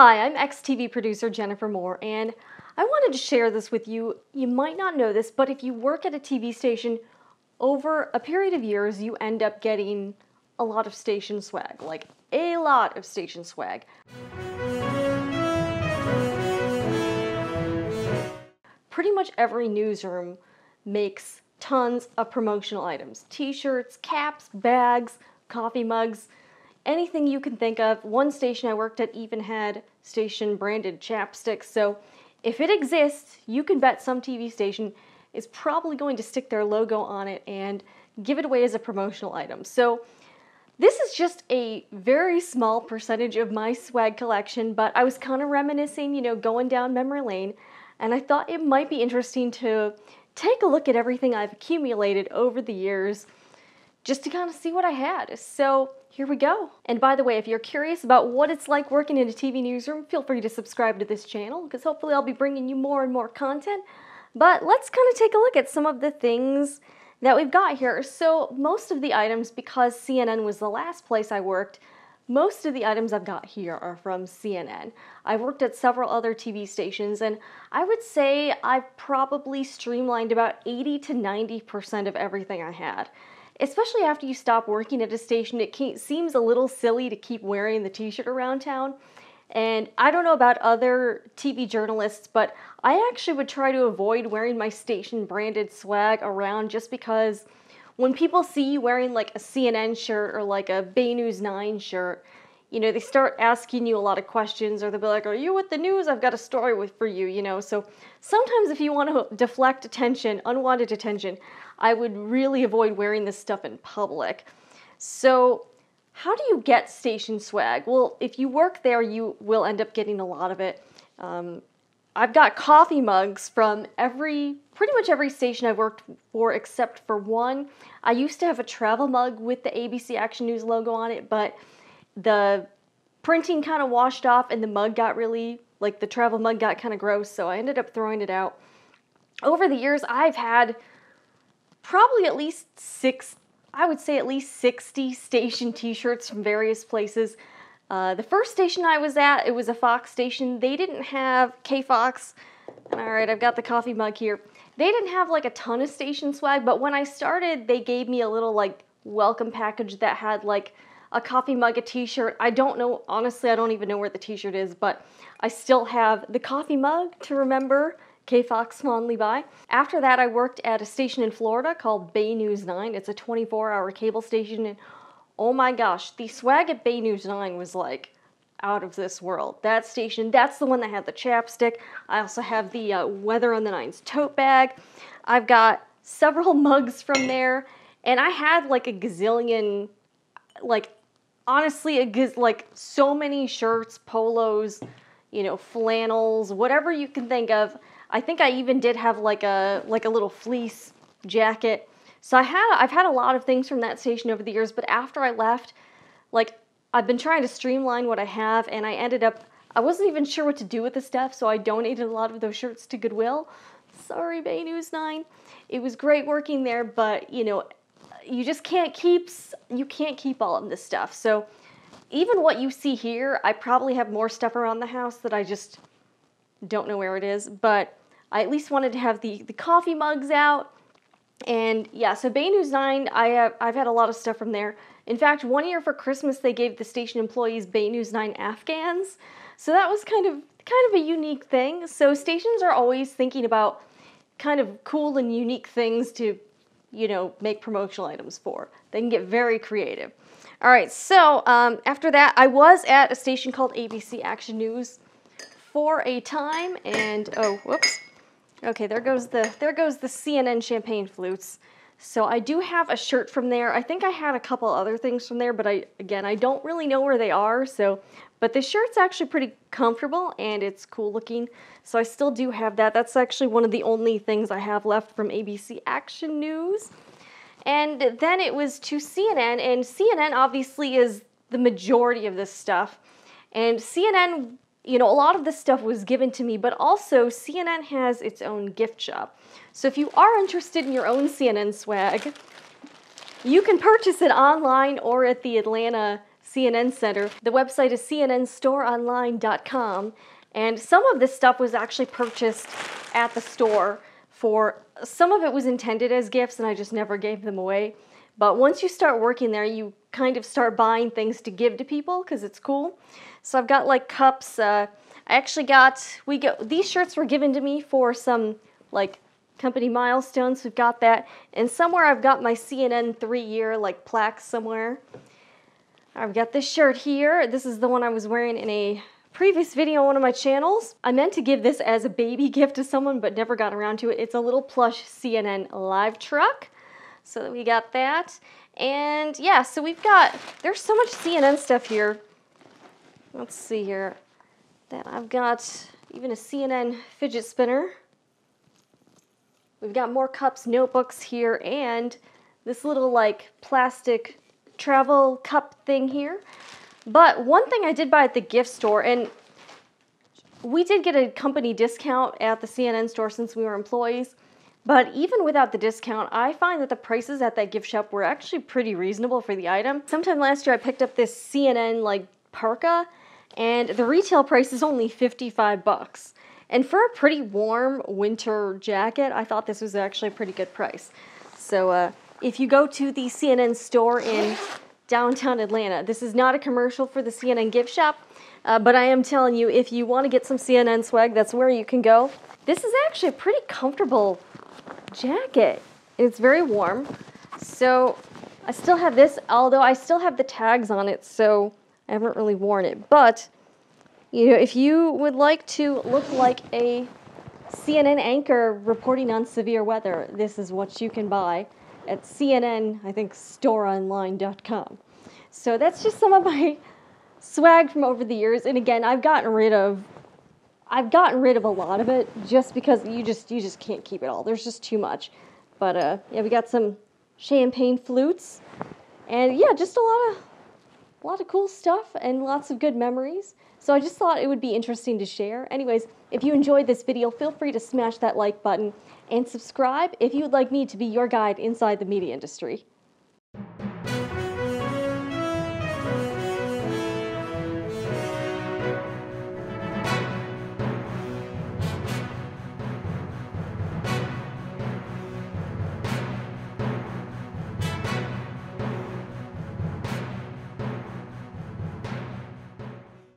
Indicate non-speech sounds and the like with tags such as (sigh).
Hi, I'm ex-TV producer Jennifer Moore, and I wanted to share this with you. You might not know this, but if you work at a TV station, over a period of years, you end up getting a lot of station swag, like a lot of station swag. Pretty much every newsroom makes tons of promotional items t shirts, caps, bags, coffee mugs, anything you can think of. One station I worked at even had station branded chapsticks. So if it exists, you can bet some TV station is probably going to stick their logo on it and give it away as a promotional item. So this is just a very small percentage of my swag collection, but I was kind of reminiscing, you know, going down memory lane, and I thought it might be interesting to take a look at everything I've accumulated over the years just to kind of see what I had. So here we go. And by the way, if you're curious about what it's like working in a TV newsroom, feel free to subscribe to this channel because hopefully I'll be bringing you more and more content. But let's kind of take a look at some of the things that we've got here. So most of the items, because CNN was the last place I worked, most of the items I've got here are from CNN. I've worked at several other TV stations and I would say I've probably streamlined about 80 to 90% of everything I had. Especially after you stop working at a station, it seems a little silly to keep wearing the t-shirt around town. And I don't know about other TV journalists, but I actually would try to avoid wearing my station branded swag around just because when people see you wearing like a CNN shirt or like a Bay News 9 shirt, you know, they start asking you a lot of questions or they'll be like, Are you with the news? I've got a story with for you, you know. So sometimes if you want to deflect attention, unwanted attention, I would really avoid wearing this stuff in public. So how do you get station swag? Well, if you work there, you will end up getting a lot of it. Um, I've got coffee mugs from every, pretty much every station I've worked for except for one. I used to have a travel mug with the ABC Action News logo on it, but the printing kind of washed off and the mug got really, like the travel mug got kind of gross, so I ended up throwing it out. Over the years, I've had probably at least six, I would say at least 60 station t shirts from various places. Uh, the first station I was at, it was a Fox station. They didn't have K Fox. All right, I've got the coffee mug here. They didn't have like a ton of station swag, but when I started, they gave me a little like welcome package that had like a coffee mug, a t-shirt. I don't know, honestly, I don't even know where the t-shirt is, but I still have the coffee mug to remember K Fox fondly by. After that, I worked at a station in Florida called Bay News 9. It's a 24 hour cable station, and oh my gosh, the swag at Bay News 9 was like out of this world. That station, that's the one that had the chapstick. I also have the uh, Weather on the Nines tote bag. I've got several (laughs) mugs from there, and I had like a gazillion, like honestly, a giz- like so many shirts, polos, you know, flannels, whatever you can think of. I think I even did have like a like a little fleece jacket. So I had I've had a lot of things from that station over the years, but after I left, like I've been trying to streamline what I have and I ended up I wasn't even sure what to do with the stuff, so I donated a lot of those shirts to Goodwill. Sorry, Bay News 9. It was great working there, but you know, you just can't keep you can't keep all of this stuff. So even what you see here, I probably have more stuff around the house that I just don't know where it is, but I at least wanted to have the, the coffee mugs out. And yeah, so Bay News 9, I have, I've had a lot of stuff from there. In fact, one year for Christmas, they gave the station employees Bay News 9 Afghans. So that was kind of kind of a unique thing. So stations are always thinking about kind of cool and unique things to, you know, make promotional items for. They can get very creative. All right, so um, after that, I was at a station called ABC Action News for a time, and oh, whoops. Okay, there goes the there goes the CNN champagne flutes. So I do have a shirt from there. I think I had a couple other things from there, but I again I don't really know where they are. So, but the shirt's actually pretty comfortable and it's cool looking. So I still do have that. That's actually one of the only things I have left from ABC Action News. And then it was to CNN, and CNN obviously is the majority of this stuff. And CNN you know, a lot of this stuff was given to me, but also CNN has its own gift shop. So if you are interested in your own CNN swag, you can purchase it online or at the Atlanta CNN Center. The website is cnnstoreonline.com, and some of this stuff was actually purchased at the store for some of it was intended as gifts and I just never gave them away. But once you start working there, you kind of start buying things to give to people because it's cool. So I've got like cups. Uh, I actually got we got these shirts were given to me for some like company milestones. We've got that, and somewhere I've got my CNN three year like plaque somewhere. I've got this shirt here. This is the one I was wearing in a previous video on one of my channels. I meant to give this as a baby (laughs) gift to someone, but never got around to it. It's a little plush CNN live truck. So we got that. And yeah, so we've got, there's so much CNN stuff here. Let's see here. That I've got even a CNN fidget spinner. We've got more cups, notebooks here, and this little like plastic travel cup thing here. But one thing I did buy at the gift store, and we did get a company discount at the CNN store since we were employees. But even without the discount, I find that the prices at that gift shop were actually pretty reasonable for the item. Sometime last year, I picked up this CNN like parka, and the retail price is only 55 bucks. And for a pretty warm winter jacket, I thought this was actually a pretty good price. So uh, if you go to the CNN store in downtown Atlanta, this is not a commercial for the CNN gift shop, uh, but I am telling you, if you want to get some CNN swag, that's where you can go. This is actually a pretty comfortable jacket. It's very warm. So I still have this, although I still have the tags on it, so I haven't really worn it. But you know, if you would like to look like a CNN anchor reporting on severe weather, this is what you can buy at CNN, I think, storeonline.com. So that's just some of my swag from over the years. And again, I've gotten rid of I've gotten rid of a lot of it just because you just you just can't keep it all. There's just too much. But uh yeah, we got some champagne flutes. And yeah, just a lot of a lot of cool stuff and lots of good memories. So I just thought it would be interesting to share. Anyways, if you enjoyed this video, feel free to smash that like button and subscribe if you would like me to be your guide inside the media industry.